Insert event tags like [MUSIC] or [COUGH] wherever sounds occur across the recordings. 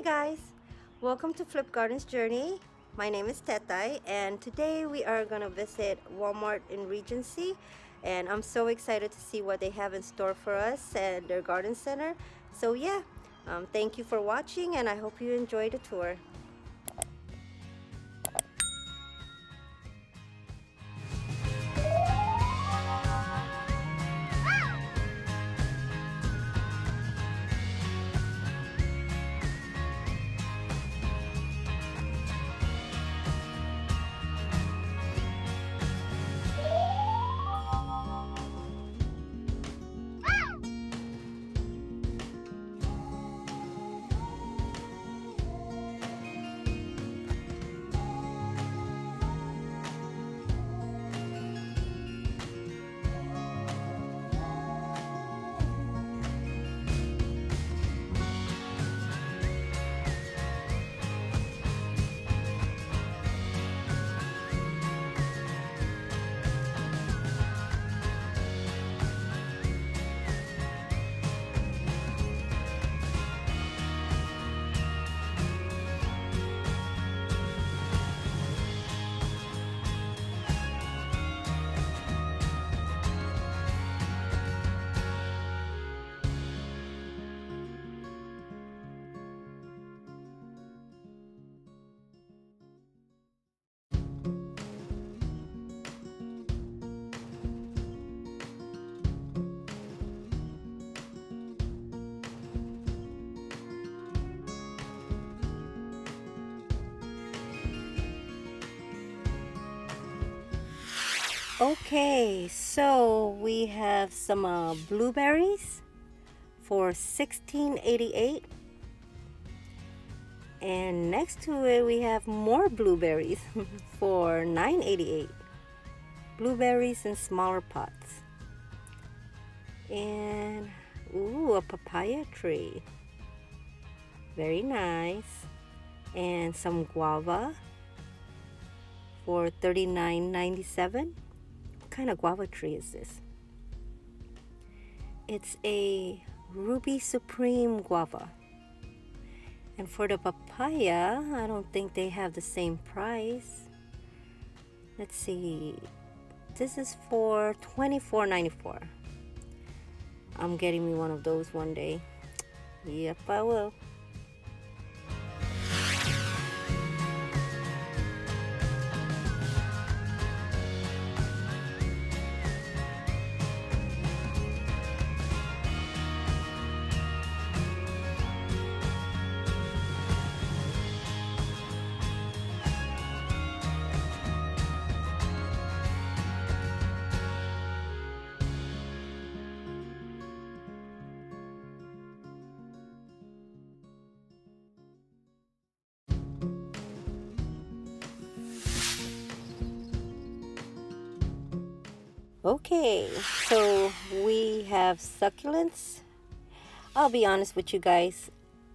Hey guys, welcome to Flip Gardens Journey. My name is Tetai and today we are gonna visit Walmart in Regency and I'm so excited to see what they have in store for us and their garden center. So yeah, um, thank you for watching and I hope you enjoy the tour. Okay, so we have some uh, blueberries for 1688 and next to it we have more blueberries [LAUGHS] for 988 blueberries in smaller pots. And ooh a papaya tree. Very nice. And some guava for 39.97 kind of guava tree is this? It's a Ruby Supreme guava. And for the papaya, I don't think they have the same price. Let's see. This is for $24.94. I'm getting me one of those one day. Yep, I will. Okay, so we have succulents. I'll be honest with you guys,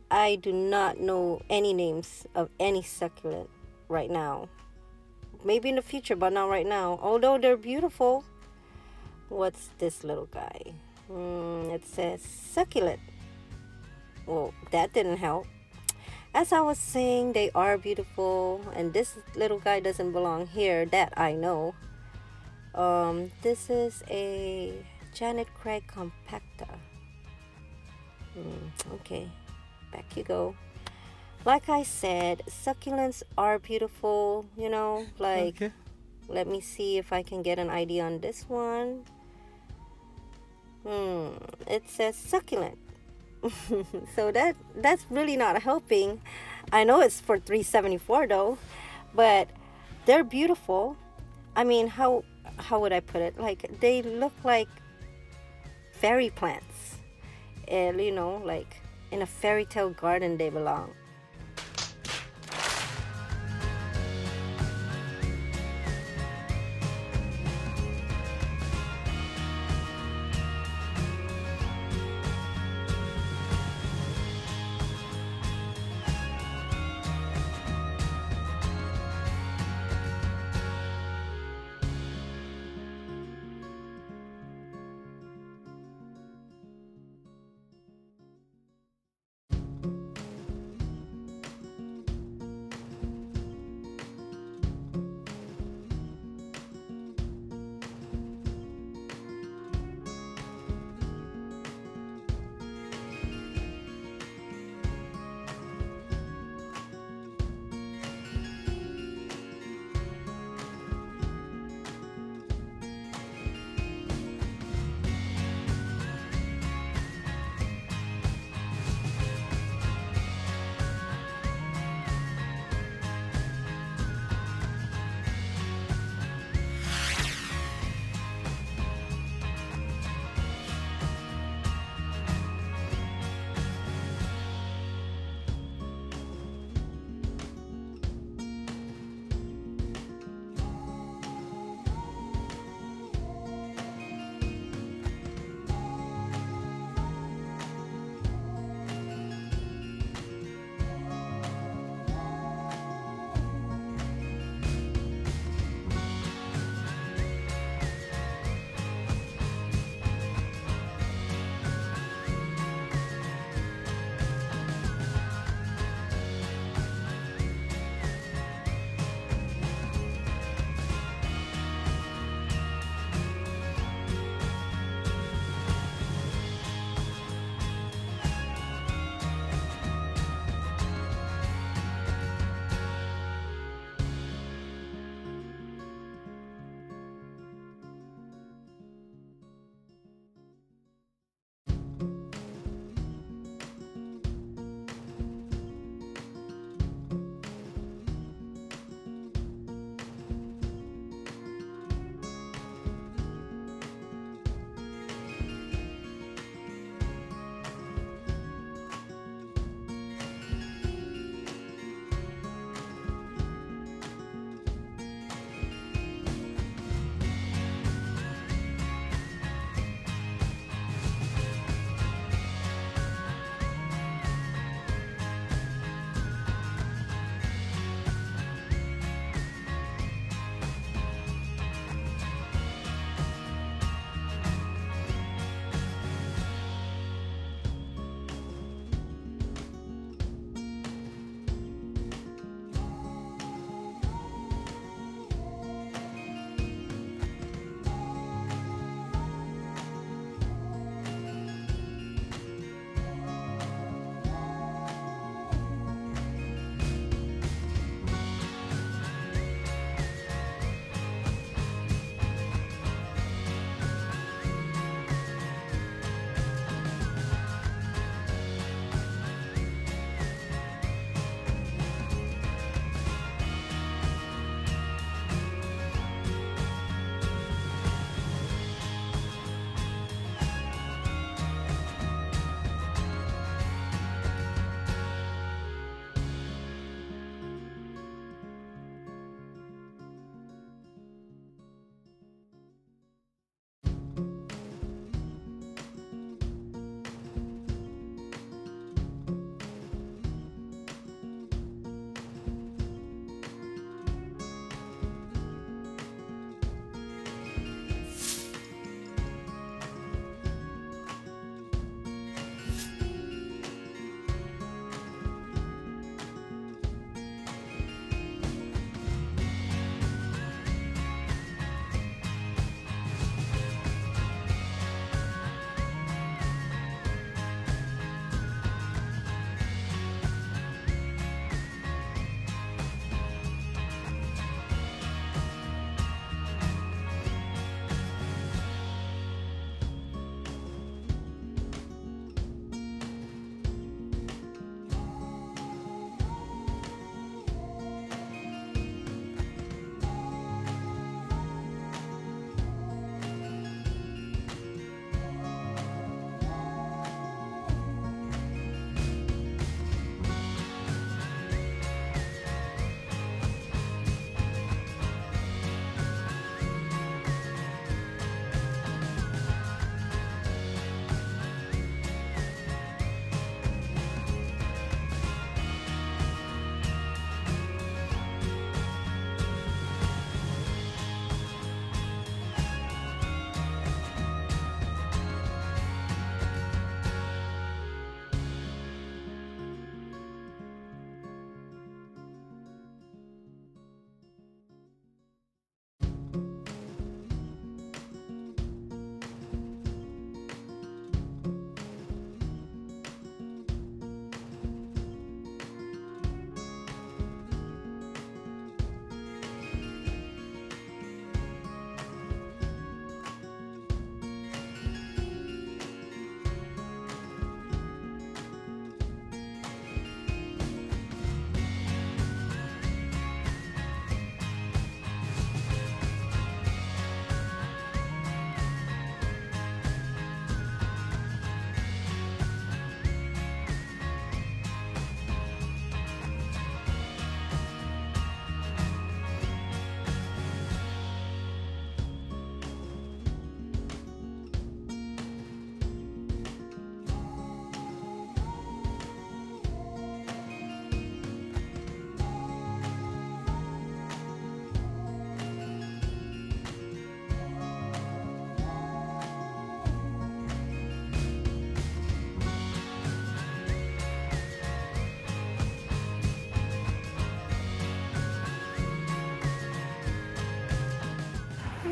I do not know any names of any succulent right now. Maybe in the future, but not right now. Although they're beautiful. What's this little guy? Mm, it says succulent. Well, that didn't help. As I was saying, they are beautiful, and this little guy doesn't belong here, that I know. Um, this is a Janet Craig compacta. Mm, okay, back you go. Like I said, succulents are beautiful, you know, like okay. let me see if I can get an idea on this one. Hmm, it says succulent. [LAUGHS] so that that's really not helping. I know it's for 374 though, but they're beautiful. I mean, how how would I put it? Like they look like fairy plants. And you know, like in a fairy tale garden they belong.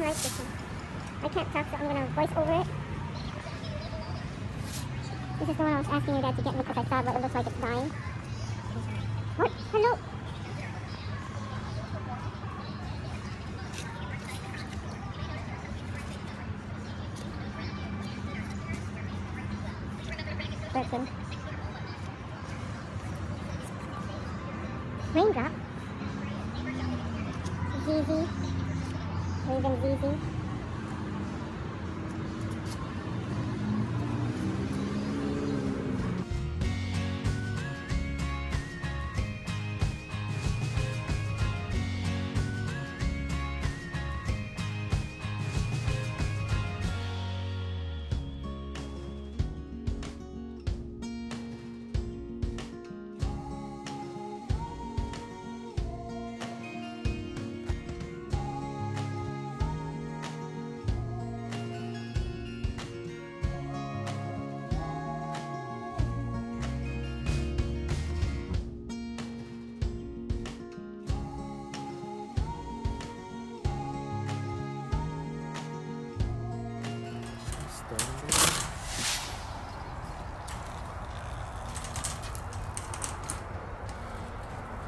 Fire station. I can't talk, so I'm gonna voice over it. This is the one I was asking your dad to get me because I saw what it looks like it's dying. What? Hello? Working. Raindrop. ZZ. Raven ZZ.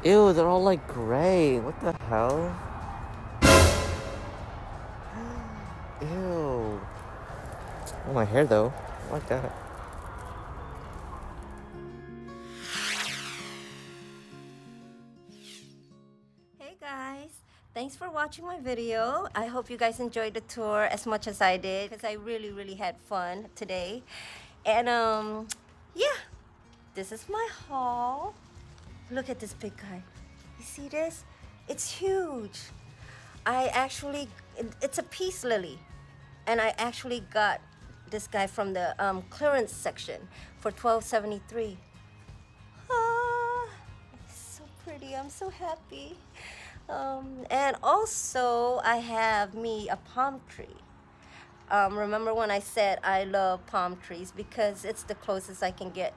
Ew, they're all like gray. What the hell? [GASPS] Ew. Oh, my hair though. I like that. Hey guys, thanks for watching my video. I hope you guys enjoyed the tour as much as I did because I really, really had fun today. And um, yeah, this is my haul. Look at this big guy. You see this? It's huge. I actually, it's a peace lily. And I actually got this guy from the um, clearance section for 1273. Ah, it's so pretty. I'm so happy. Um, and also, I have me a palm tree. Um, remember when I said I love palm trees because it's the closest I can get,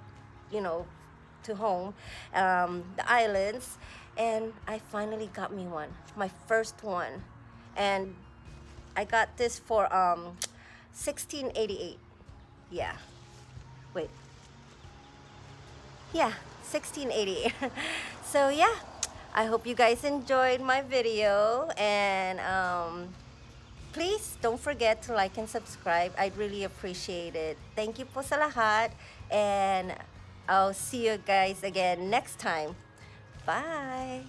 you know, to home, um, the islands. And I finally got me one, my first one. And I got this for um, 1688. Yeah. Wait. Yeah, 1688. [LAUGHS] so yeah, I hope you guys enjoyed my video and um, please don't forget to like and subscribe. I'd really appreciate it. Thank you po sa lahat and I'll see you guys again next time. Bye.